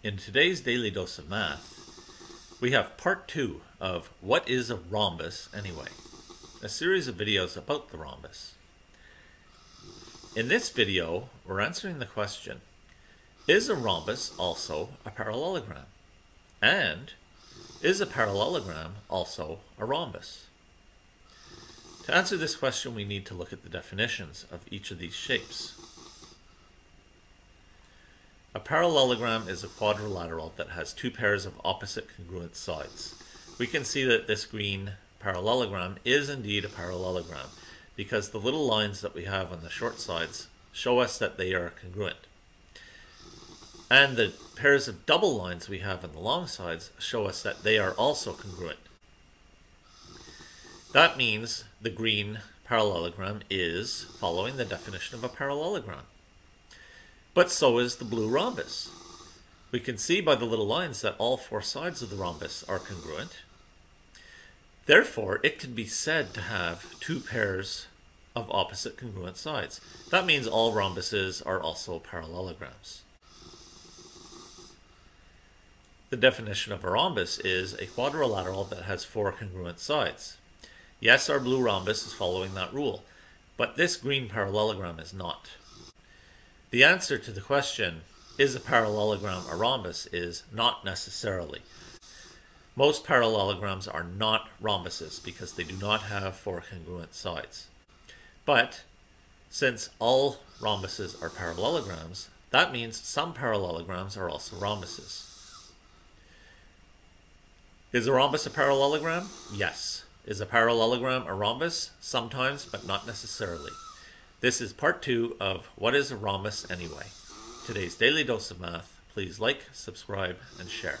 In today's Daily Dose of Math, we have part two of What is a Rhombus Anyway? A series of videos about the rhombus. In this video, we're answering the question, is a rhombus also a parallelogram? And is a parallelogram also a rhombus? To answer this question, we need to look at the definitions of each of these shapes. A parallelogram is a quadrilateral that has two pairs of opposite congruent sides. We can see that this green parallelogram is indeed a parallelogram because the little lines that we have on the short sides show us that they are congruent. And the pairs of double lines we have on the long sides show us that they are also congruent. That means the green parallelogram is following the definition of a parallelogram. But so is the blue rhombus. We can see by the little lines that all four sides of the rhombus are congruent. Therefore, it can be said to have two pairs of opposite congruent sides. That means all rhombuses are also parallelograms. The definition of a rhombus is a quadrilateral that has four congruent sides. Yes, our blue rhombus is following that rule, but this green parallelogram is not. The answer to the question, is a parallelogram a rhombus, is not necessarily. Most parallelograms are not rhombuses because they do not have four congruent sides. But since all rhombuses are parallelograms, that means some parallelograms are also rhombuses. Is a rhombus a parallelogram? Yes. Is a parallelogram a rhombus? Sometimes, but not necessarily. This is part two of What is a Rhombus Anyway? Today's Daily Dose of Math. Please like, subscribe, and share.